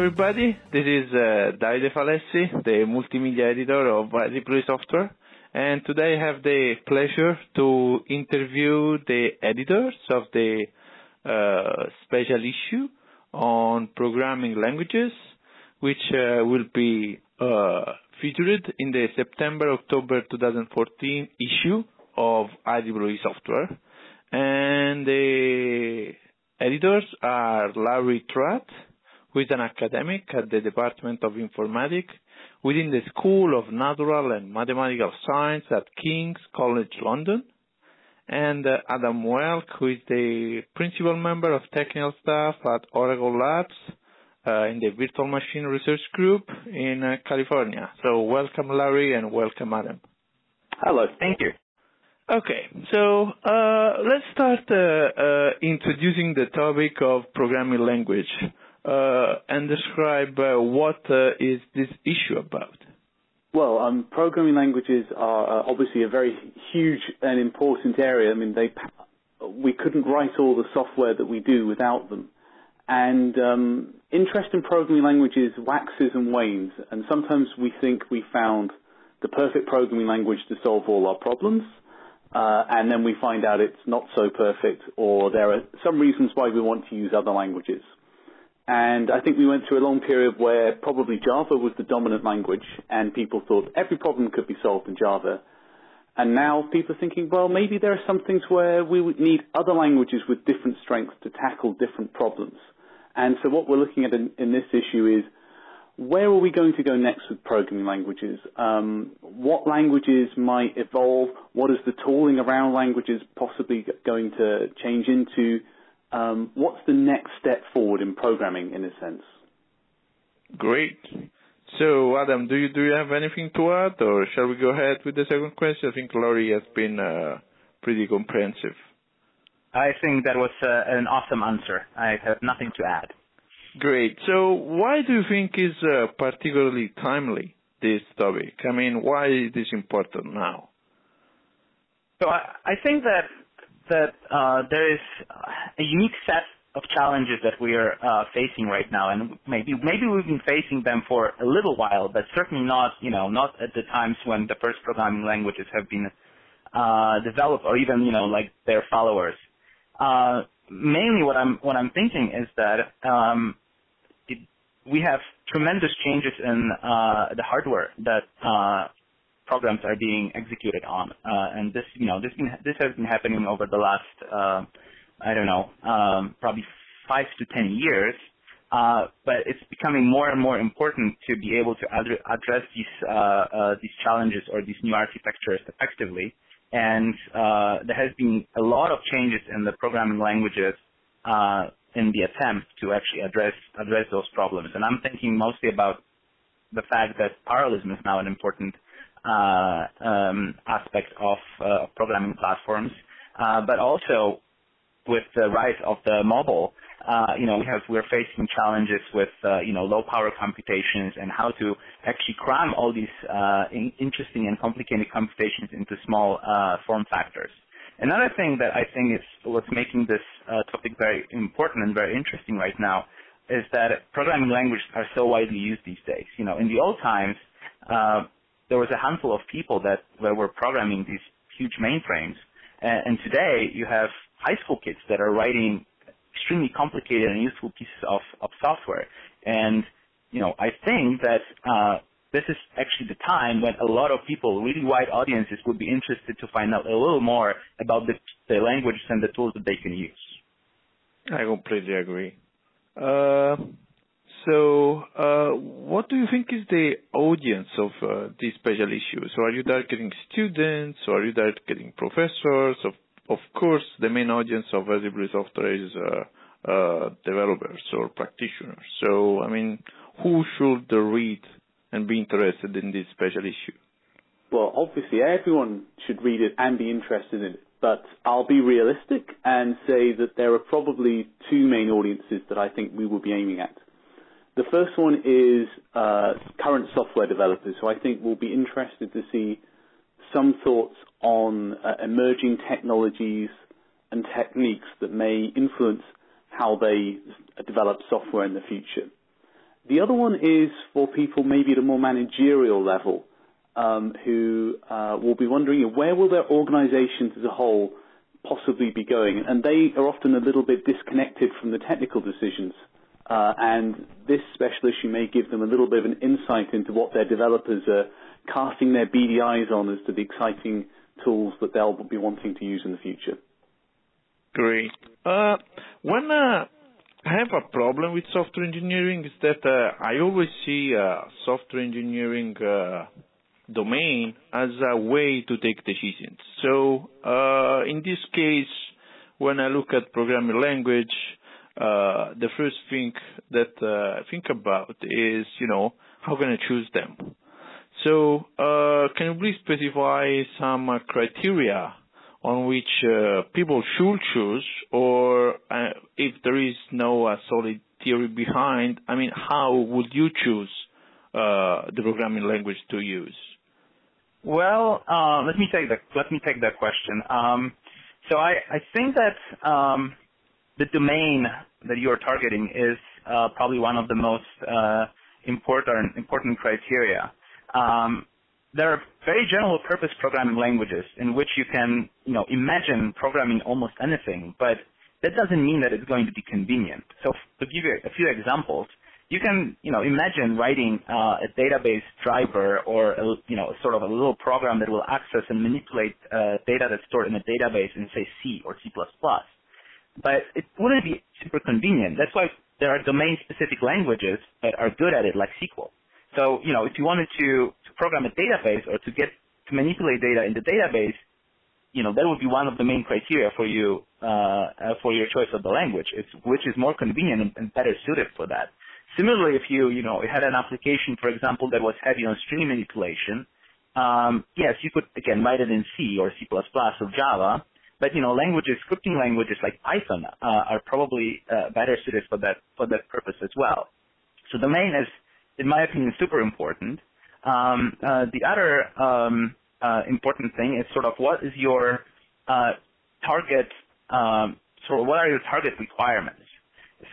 Everybody, this is uh, Davide Falessi, the multimedia editor of IEEE Software, and today I have the pleasure to interview the editors of the uh, special issue on programming languages, which uh, will be uh, featured in the September-October 2014 issue of IEEE Software. And the editors are Larry Tratt, who is an academic at the Department of Informatics within the School of Natural and Mathematical Science at King's College London, and Adam Welc, who is the principal member of technical staff at Oracle Labs uh, in the Virtual Machine Research Group in uh, California. So welcome, Larry, and welcome, Adam. Hello, thank you. Okay, so uh, let's start uh, uh, introducing the topic of programming language and describe uh, what uh, is this issue about. Well, um, programming languages are obviously a very huge and important area. I mean, they we couldn't write all the software that we do without them. And um, interest in programming languages waxes and wanes. And sometimes we think we found the perfect programming language to solve all our problems. Uh, and then we find out it's not so perfect, or there are some reasons why we want to use other languages. And I think we went through a long period where probably Java was the dominant language, and people thought every problem could be solved in Java. And now people are thinking, well, maybe there are some things where we would need other languages with different strengths to tackle different problems. And so what we're looking at in, in this issue is where are we going to go next with programming languages? Um, what languages might evolve? What is the tooling around languages possibly going to change into? Um, what's the next step forward in programming in a sense? Great. So, Adam, do you do you have anything to add, or shall we go ahead with the second question? I think Laurie has been uh, pretty comprehensive. I think that was uh, an awesome answer. I have nothing to add. Great. So, why do you think is uh, particularly timely this topic? I mean, why is this important now? So, I, I think that that uh, there is a unique set of challenges that we are uh, facing right now, and maybe maybe we've been facing them for a little while, but certainly not you know not at the times when the first programming languages have been uh, developed, or even you know like their followers. Uh, mainly, what I'm what I'm thinking is that um, it, we have tremendous changes in uh, the hardware that uh, programs are being executed on. Uh, and this, you know, this been, this has been happening over the last, I don't know, um, probably five to ten years. Uh, but it's becoming more and more important to be able to ad- address these uh, uh, these challenges or these new architectures effectively. And uh, there has been a lot of changes in the programming languages in the attempt to actually address address those problems. And I'm thinking mostly about the fact that parallelism is now an important uh, um, aspect of uh, programming platforms, uh, but also with the rise of the mobile, uh, you know, we have we're facing challenges with uh, you know low power computations and how to actually cram all these uh, in- interesting and complicated computations into small form factors. Another thing that I think is what's making this topic very important and very interesting right now is that programming languages are so widely used these days. You know, in the old times, there was a handful of people that were programming these huge mainframes. And, and today you have high school kids that are writing extremely complicated and useful pieces of, of software. And, you know, I think that uh, this is actually the time when a lot of people, really wide audiences, would be interested to find out a little more about the, the languages and the tools that they can use. I completely agree. Uh, so, uh, what do you think is the audience of uh, these special issues? So, are you targeting students, or are you targeting professors? Of, of course, the main audience of IEEE software is uh, uh, developers or practitioners. So, I mean, who should read and be interested in this special issue? Well, obviously, everyone should read it and be interested in it. But I'll be realistic and say that there are probably two main audiences that I think we will be aiming at. The first one is uh, current software developers, who I think will be interested to see some thoughts on uh, emerging technologies and techniques that may influence how they develop software in the future. The other one is for people maybe at a more managerial level um, who uh, will be wondering where will their organizations as a whole possibly be going? And they are often a little bit disconnected from the technical decisions. Uh, and this special issue may give them a little bit of an insight into what their developers are casting their beady eyes on as to the exciting tools that they'll be wanting to use in the future. Great. Uh, when uh, I have a problem with software engineering is that uh, I always see uh, software engineering uh, domain as a way to take decisions. So uh, in this case, when I look at programming language, uh, the first thing that uh, I think about is, you know, how can I choose them? So can you please specify some criteria on which uh, people should choose, or uh, if there is no uh, solid theory behind, I mean, how would you choose uh, the programming language to use? Well, uh, let me take that. Let me take that question. Um, so I, I think that um, the domain that you are targeting is uh, probably one of the most uh, important important criteria. Um, there are very general purpose programming languages in which you can, you know, imagine programming almost anything, but that doesn't mean that it's going to be convenient. So to give you a few examples, you can, you know, imagine writing uh, a database driver or, a, you know, sort of a little program that will access and manipulate uh, data that's stored in a database in, say, C or C++. But it wouldn't be super convenient. That's why there are domain-specific languages that are good at it, like SQL. So, you know, if you wanted to, to program a database or to get to manipulate data in the database, you know, that would be one of the main criteria for you uh, uh, for your choice of the language. It's which is more convenient and, better suited for that. Similarly, if you you know had an application, for example, that was heavy on string manipulation, um, yes, you could again write it in C or C++ or Java. But you know, languages, scripting languages like Python uh, are probably uh, better suited for that for that purpose as well. So the main is in my opinion, super important. Um, uh, the other um, uh, important thing is sort of what is your uh, target, um, sort of what are your target requirements?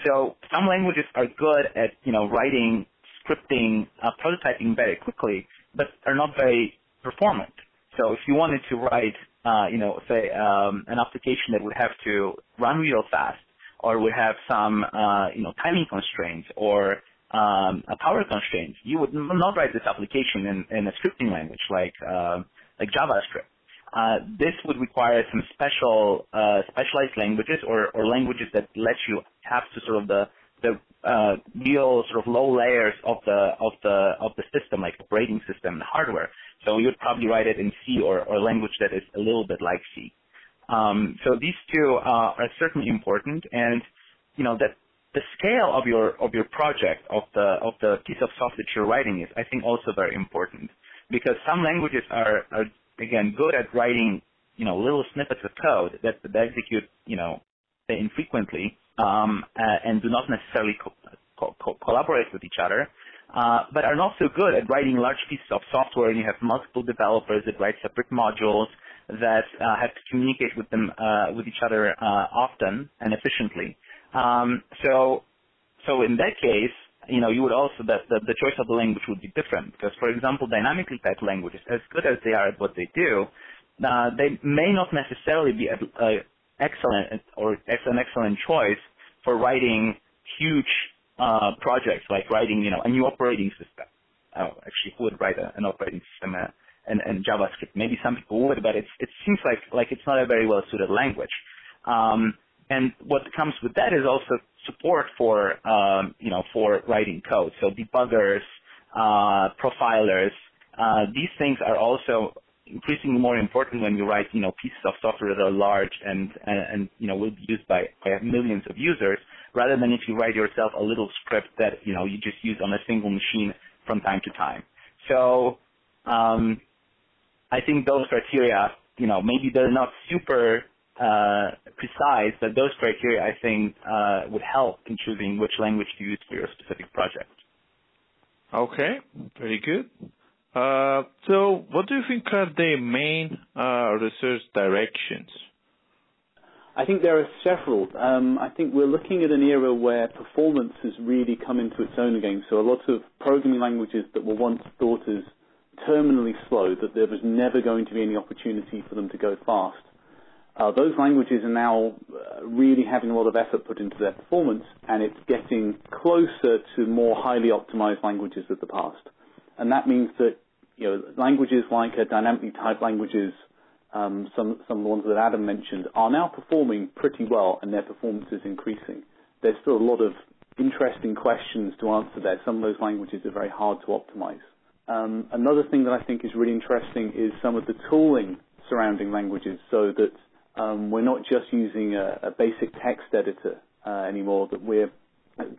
So some languages are good at, you know, writing, scripting, uh, prototyping very quickly, but are not very performant. So if you wanted to write, uh, you know, say um, an application that would have to run real fast, or would have some, uh, you know, timing constraints, or um, a power constraint, you would not write this application in, in a scripting language like uh, like JavaScript. Uh, this would require some special uh, specialized languages or, or languages that let you tap to sort of the the uh, real sort of low layers of the of the of the system, like operating system and hardware. So you would probably write it in C or, or language that is a little bit like C. Um, so these two uh, are certainly important, and you know that the scale of your of your project of the of the piece of software that you're writing is I think also very important because some languages are, are again good at writing you know little snippets of code that, that execute you know infrequently um, uh, and do not necessarily co- co- collaborate with each other. Uh, but are not so good at writing large pieces of software and you have multiple developers that write separate modules that uh, have to communicate with them uh, with each other uh, often and efficiently. Um, so, so in that case, you know, you would also that the, the choice of the language would be different because, for example, dynamically typed languages, as good as they are at what they do, uh, they may not necessarily be a, a excellent or an excellent choice for writing huge uh, projects like writing, you know, a new operating system. Oh, actually, who would write a, an operating system uh, and, and JavaScript? Maybe some people would, but it's, it seems like like it's not a very well suited language. Um, and what comes with that is also support for, um, you know, for writing code. So debuggers, uh, profilers, uh, these things are also increasingly more important when you write, you know, pieces of software that are large and, and, and you know, will be used by, by millions of users, rather than if you write yourself a little script that, you know, you just use on a single machine from time to time. So, um, I think those criteria, you know, maybe they're not super uh, precise, but those criteria I think uh, would help in choosing which language to use for your specific project. Okay, very good. Uh, so, what do you think are the main uh, research directions? I think there are several. Um, I think we're looking at an era where performance has really come into its own again. So a lot of programming languages that were once thought as terminally slow, that there was never going to be any opportunity for them to go fast. Uh, those languages are now uh, really having a lot of effort put into their performance, and it's getting closer to more highly optimized languages of the past. And that means that you know languages like uh, dynamically typed languages, um, some some of the ones that Adam mentioned, are now performing pretty well, and their performance is increasing. There's still a lot of interesting questions to answer there. Some of those languages are very hard to optimize. Um, another thing that I think is really interesting is some of the tooling surrounding languages, so that um, we're not just using a, a basic text editor uh, anymore, that we've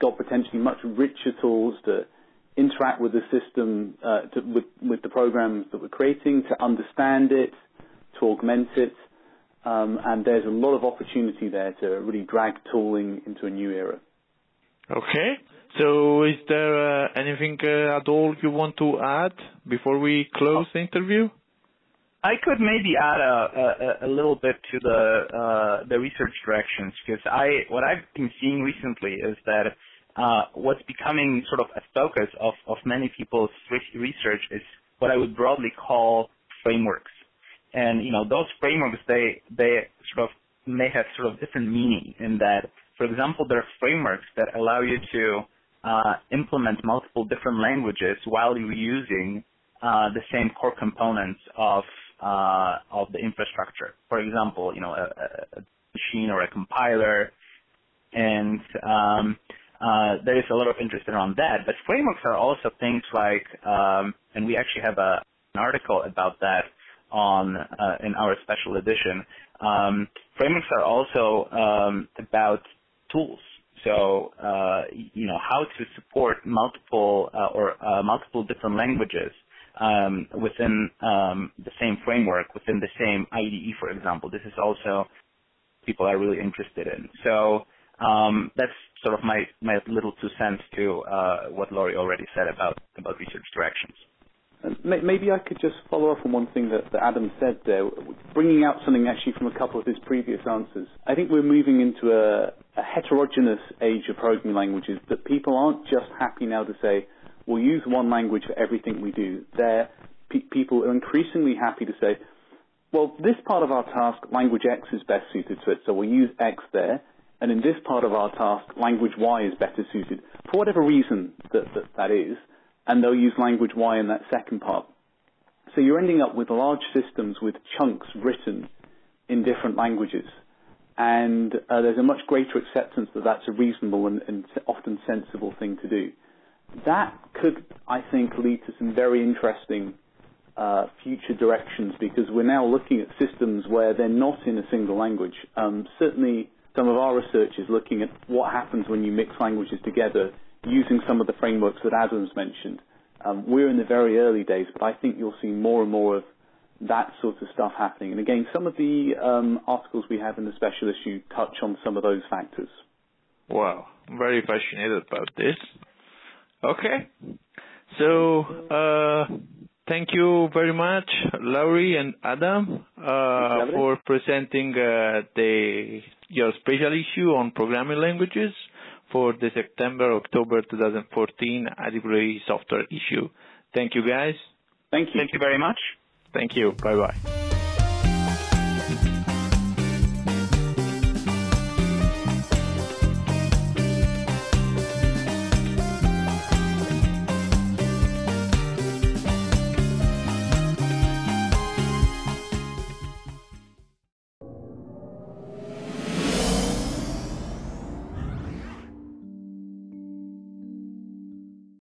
got potentially much richer tools to interact with the system, uh, to, with, with, the programs that we're creating, to understand it, to augment it. Um, and there's a lot of opportunity there to really drag tooling into a new era. Okay. So is there uh, anything uh, at all you want to add before we close the interview? I could maybe add a, a, a little bit to the uh, the research directions because I what I've been seeing recently is that uh, what's becoming sort of a focus of, of many people's research is what I would broadly call frameworks, and you know those frameworks they they sort of may have sort of different meaning in that, for example, there are frameworks that allow you to uh, implement multiple different languages while you're using uh, the same core components of uh, of the infrastructure. For example, you know, a, a machine or a compiler, and um, uh, there is a lot of interest around that. But frameworks are also things like, um, and we actually have a, an article about that on uh, in our special edition. Um, frameworks are also um, about tools. So, uh, you know, how to support multiple uh, or uh, multiple different languages um, within um, the same framework, within the same IDE, for example. This is also people are really interested in. So um, that's sort of my, my little two cents to uh, what Laurie already said about, about research directions. Maybe I could just follow up on one thing that, that, Adam said there, bringing out something actually from a couple of his previous answers. I think we're moving into a, a heterogeneous age of programming languages that people aren't just happy now to say, we'll use one language for everything we do. There, pe- people are increasingly happy to say, well, this part of our task, language X is best suited to it, so we'll use X there. And in this part of our task, language Y is better suited, for whatever reason that, that, that is, and they'll use language Y in that second part. So you're ending up with large systems with chunks written in different languages. And uh, there's a much greater acceptance that that's a reasonable and, and often sensible thing to do that could, I think, lead to some very interesting uh, future directions because we're now looking at systems where they're not in a single language. Um, certainly, some of our research is looking at what happens when you mix languages together using some of the frameworks that Adam's mentioned. Um, we're in the very early days, but I think you'll see more and more of that sort of stuff happening. And again, some of the um, articles we have in the special issue touch on some of those factors. Wow, I'm very passionate about this. Okay. So, uh, thank you very much, Laurie and Adam, uh, for presenting uh, the your special issue on programming languages for the September-October 2014 IEEE software issue. Thank you, guys. Thank you. Thank you very much. Thank you. Bye-bye.